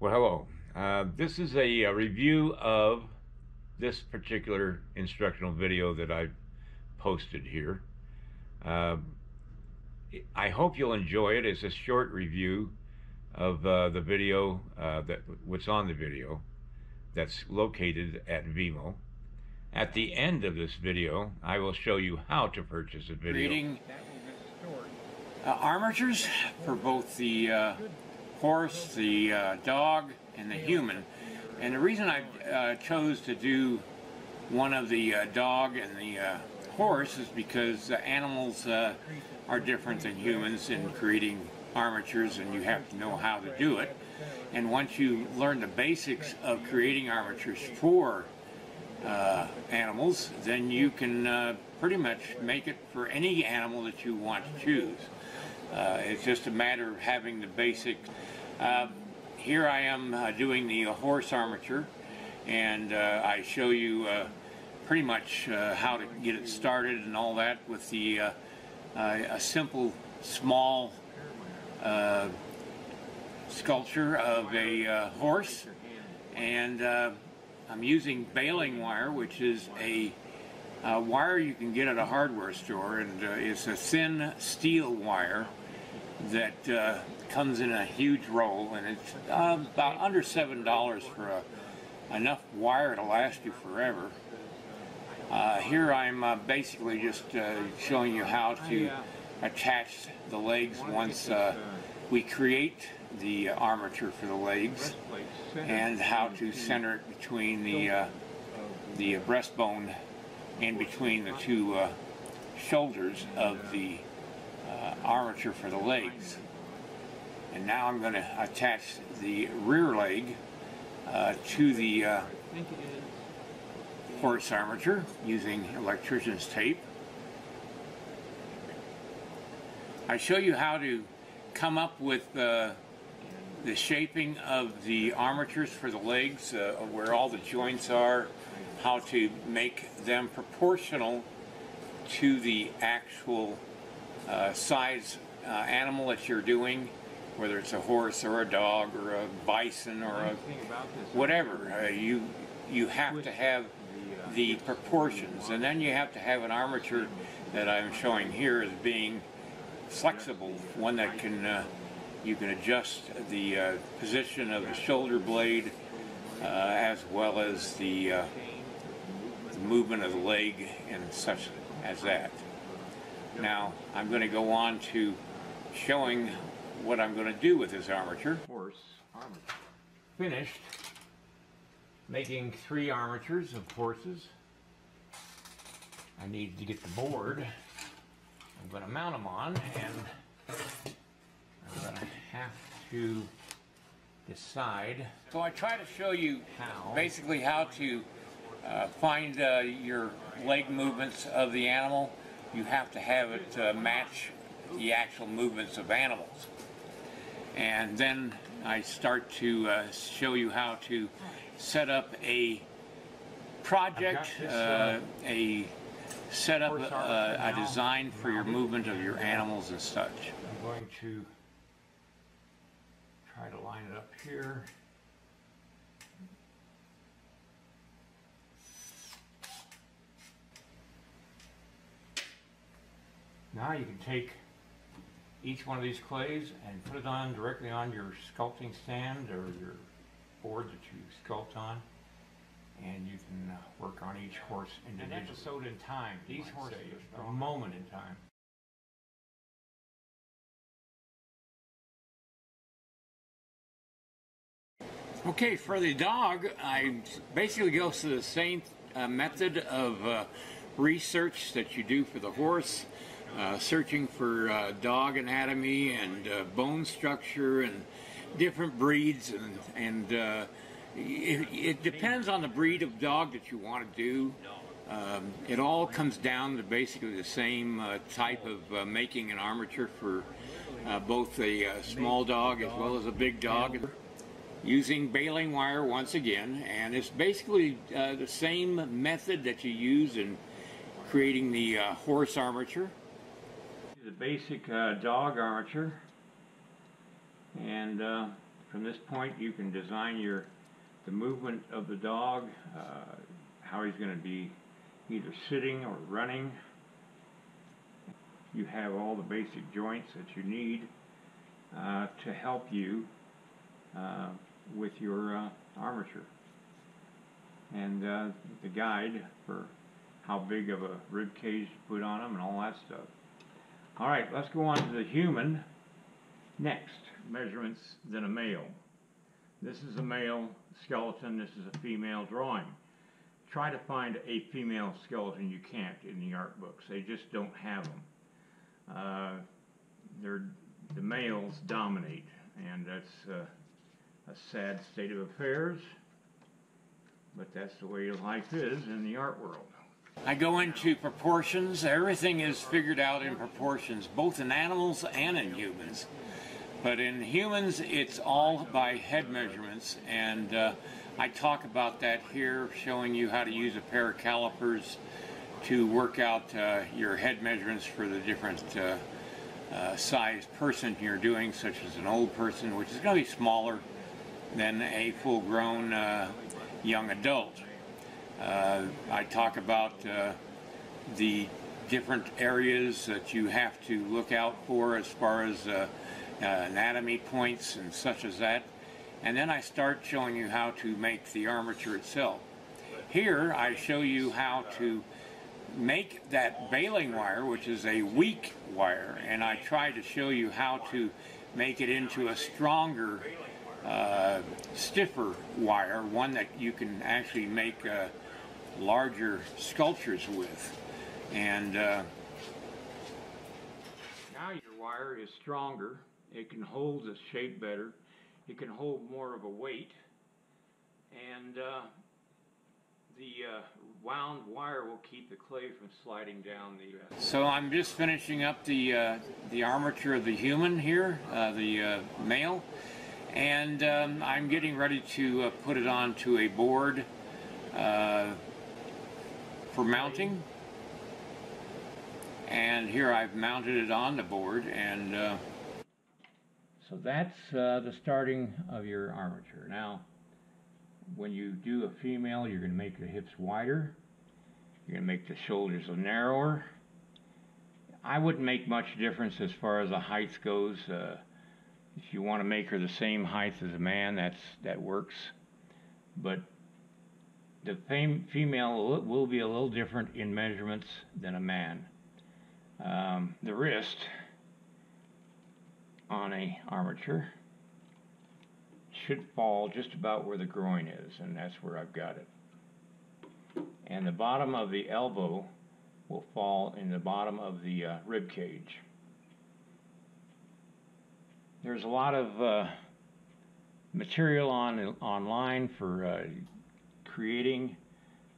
Well, hello. Uh, this is a, a, review of this particular instructional video that I posted here. Uh, I hope you'll enjoy it. It's a short review of uh, the video uh, that what's on the video that's located at Vimeo. At the end of this video, I will show you how to purchase a video. Creating uh, armatures for both the uh, horse, the uh, dog, and the human. And the reason I uh, chose to do one of the uh, dog and the uh, horse is because animals uh, are different than humans in creating armatures and you have to know how to do it. And once you learn the basics of creating armatures for uh, animals, then you can pretty much make it for any animal that you want to choose. Uh, it's just a matter of having the basic. Uh, here I am uh, doing the horse armature, and uh, I show you uh, pretty much uh, how to get it started and all that with the a simple, small sculpture of a horse, and I'm using baling wire, which is a uh, wire you can get at a hardware store, and uh, it's a thin steel wire that uh, comes in a huge roll, and it's uh, about under seven dollars for a, enough wire to last you forever. Uh, here I'm uh, basically just showing you how to attach the legs once we create the armature for the legs, and how to center it between the the breastbone in between the two uh, shoulders of the uh, armature for the legs. And now I'm going to attach the rear leg uh, to the uh, horse armature using electrician's tape. I show you how to come up with uh, the shaping of the armatures for the legs, uh, where all the joints are, how to make them proportional to the actual uh, size uh, animal that you're doing, whether it's a horse or a dog or a bison or a whatever. Uh, you you have to have the proportions, and then you have to have an armature that I'm showing here as being flexible, one that can uh, you can adjust the uh, position of the shoulder blade uh, as well as the the movement of the leg and such as that. Now I'm going to go on to showing what I'm going to do with this armature. Horse armature. Finished making three armatures of horses. I need to get the board. I'm going to mount them on and I'm going to have to decide. So I try to show you how basically how to uh, find uh, your leg movements of the animal, you have to have it uh, match the actual movements of animals. And then I start to uh, show you how to set up a project, uh, a set up a, a design for your movement of your animals and such. I'm going to try to line it up here. Now you can take each one of these clays and put it on directly on your sculpting stand or your board that you sculpt on and you can uh, work on each horse individually. An episode in time. These horses are a moment in time. Okay, for the dog, I basically go through the same uh, method of uh, research that you do for the horse uh, searching for uh, dog anatomy and uh, bone structure and different breeds and and uh, it, it, depends on the breed of dog that you want to do. Um, it all comes down to basically the same uh, type of uh, making an armature for both a small dog as well as a big dog. Using baling wire once again, and it's basically the same method that you use in creating the horse armature the basic uh, dog armature and uh, from this point, you can design your the movement of the dog, uh, how he's going to be either sitting or running. You have all the basic joints that you need uh, to help you uh, with your uh, armature. And the guide for how big of a rib cage to put on them and all that stuff. All right, let's go on to the human next. Measurements than a male. This is a male skeleton, this is a female drawing. Try to find a female skeleton, you can't in the art books. They just don't have them. Uh, they're, the males dominate, and that's uh, a sad state of affairs, but that's the way life is in the art world. I go into proportions. Everything is figured out in proportions, both in animals and in humans. But in humans, it's all by head measurements, and uh, I talk about that here, showing you how to use a pair of calipers to work out uh, your head measurements for the different uh, uh size person you're doing, such as an old person, which is going to be smaller than a full-grown uh, young adult. Uh, I talk about the different areas that you have to look out for as far as uh, anatomy points and such as that. And then I start showing you how to make the armature itself. Here I show you how to make that baling wire, which is a weak wire, and I try to show you how to make it into a stronger, uh, stiffer wire, one that you can actually make uh, larger sculptures with. And uh, now your wire is stronger it can hold the shape better. It can hold more of a weight. And uh, the uh, wound wire will keep the clay from sliding down the. Uh, so I'm just finishing up the uh, the armature of the human here, uh, the uh, male, and um, I'm getting ready to put it onto a board for mounting. And here I've mounted it on the board and so that's uh, the starting of your armature. Now, when you do a female, you're going to make the hips wider. You're going to make the shoulders a narrower. I wouldn't make much difference as far as the heights goes. Uh, if you want to make her the same height as a man, that's that works. But the female will be a little different in measurements than a man. Um, the wrist on a armature should fall just about where the groin is, and that's where I've got it. And the bottom of the elbow will fall in the bottom of the uh, rib cage. There's a lot of uh, material on online for uh, creating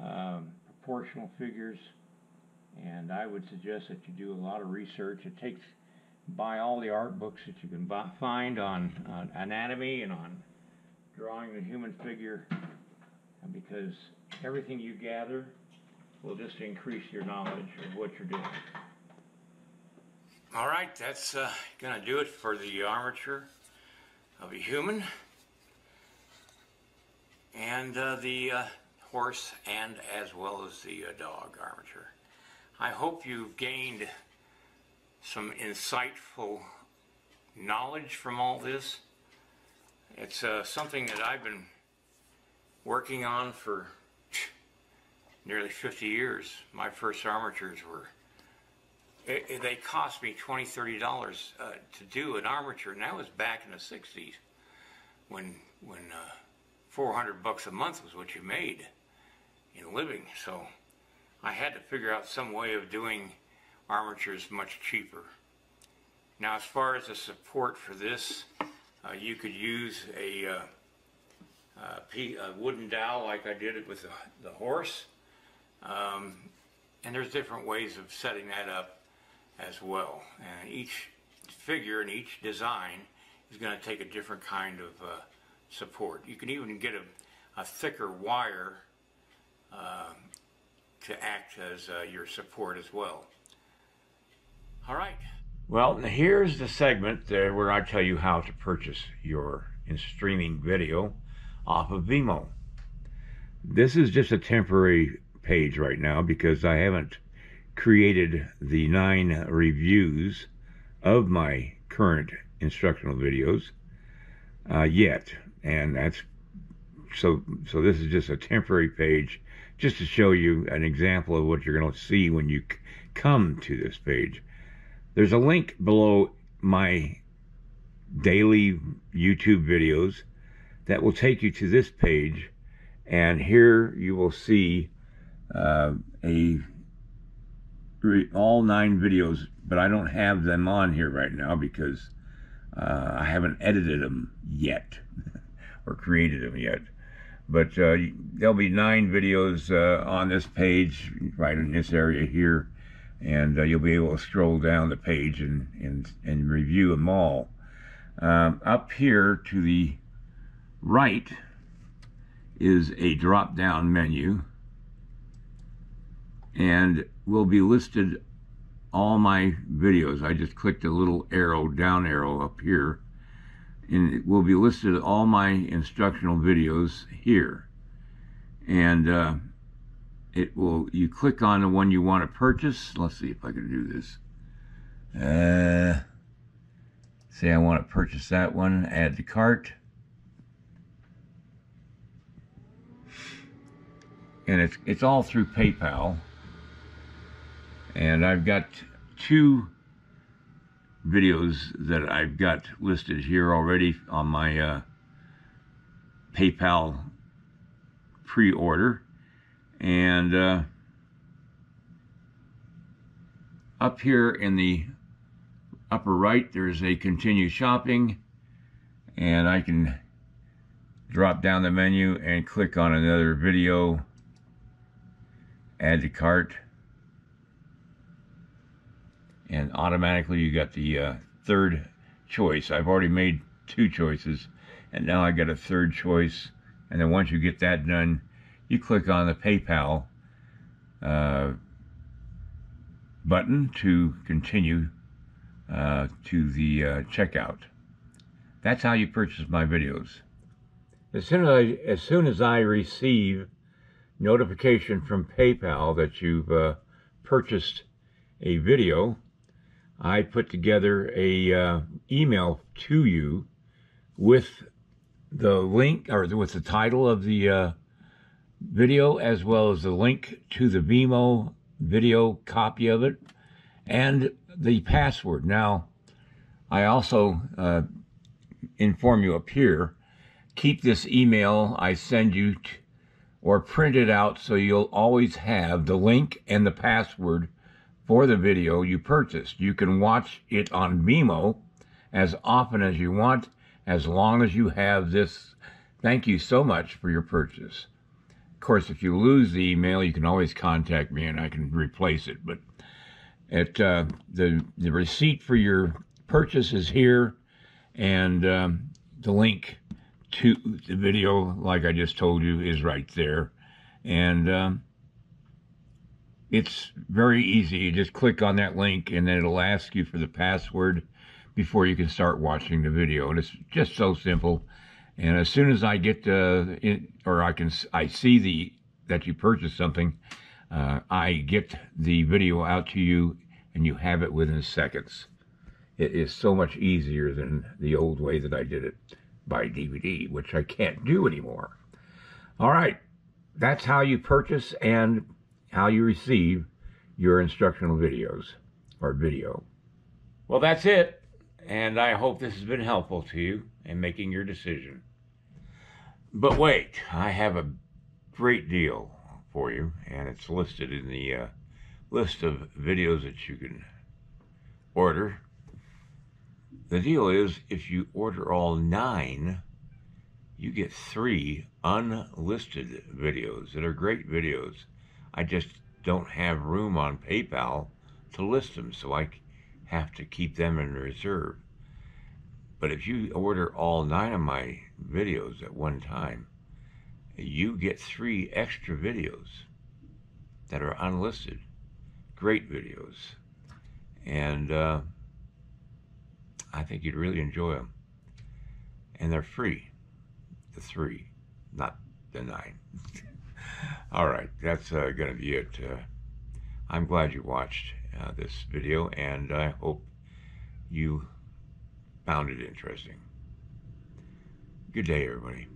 um, proportional figures, and I would suggest that you do a lot of research. It takes buy all the art books that you can buy, find on, on anatomy and on drawing the human figure because everything you gather will just increase your knowledge of what you're doing. All right, that's uh, going to do it for the armature of a human and uh, the uh, horse and as well as the uh, dog armature. I hope you've gained some insightful knowledge from all this. It's uh, something that I've been working on for nearly 50 years. My first armatures were, it, it, they cost me $20, $30 uh, to do an armature, and that was back in the 60s when, when uh, 400 bucks a month was what you made in living. So I had to figure out some way of doing armatures much cheaper. Now as far as the support for this, uh, you could use a, uh, a, wooden dowel like I did it with the, the horse. Um, and there's different ways of setting that up as well. And each figure and each design is going to take a different kind of uh, support. You can even get a, a thicker wire uh, to act as uh, your support as well. All right. Well, here's the segment where I tell you how to purchase your in streaming video off of Vimeo. This is just a temporary page right now because I haven't created the nine reviews of my current instructional videos uh, yet, and that's so. So this is just a temporary page, just to show you an example of what you're going to see when you come to this page. There's a link below my daily YouTube videos that will take you to this page, and here you will see uh, a all nine videos, but I don't have them on here right now because uh, I haven't edited them yet or created them yet. But uh, there'll be nine videos uh, on this page, right in this area here, and uh, you'll be able to scroll down the page and, and, and review them all. Um, up here to the right is a drop-down menu and will be listed all my videos. I just clicked a little arrow, down arrow up here, and it will be listed all my instructional videos here. And uh, it will, you click on the one you want to purchase. Let's see if I can do this. Uh, say I want to purchase that one, add to cart. And it's, it's all through PayPal and I've got two videos that I've got listed here already on my uh, PayPal pre-order. And uh, up here in the upper right there's a continue shopping. And I can drop down the menu and click on another video add to cart and automatically you got the uh, third choice. I've already made two choices and now I got a third choice and then once you get that done you click on the PayPal uh, button to continue uh, to the uh, checkout. That's how you purchase my videos. As soon as I, as soon as I receive notification from PayPal that you've uh, purchased a video, I put together a uh, email to you with the link or with the title of the uh, video as well as the link to the Vimeo video copy of it and the password. Now, I also uh, inform you up here, keep this email I send you or print it out so you'll always have the link and the password for the video you purchased. You can watch it on Vimeo as often as you want, as long as you have this. Thank you so much for your purchase. Of course, if you lose the email, you can always contact me and I can replace it. But it, uh, the, the receipt for your purchase is here and um, the link to the video, like I just told you, is right there. And um, it's very easy. You just click on that link and then it'll ask you for the password before you can start watching the video. And it's just so simple. And as soon as I get uh, in, or I can, I see the that you purchased something, uh, I get the video out to you and you have it within seconds. It is so much easier than the old way that I did it by DVD, which I can't do anymore. All right, that's how you purchase and how you receive your instructional videos or video. Well, that's it. And I hope this has been helpful to you in making your decision. But wait, I have a great deal for you, and it's listed in the uh, list of videos that you can order. The deal is if you order all nine, you get three unlisted videos that are great videos. I just don't have room on PayPal to list them, so I have to keep them in reserve. But if you order all nine of my videos at one time, you get three extra videos that are unlisted. Great videos. And uh, I think you'd really enjoy them. and they're free. The three, not the nine. All right, that's uh, going to be it. Uh, I'm glad you watched uh, this video, and I hope you found it interesting. Good day, everybody.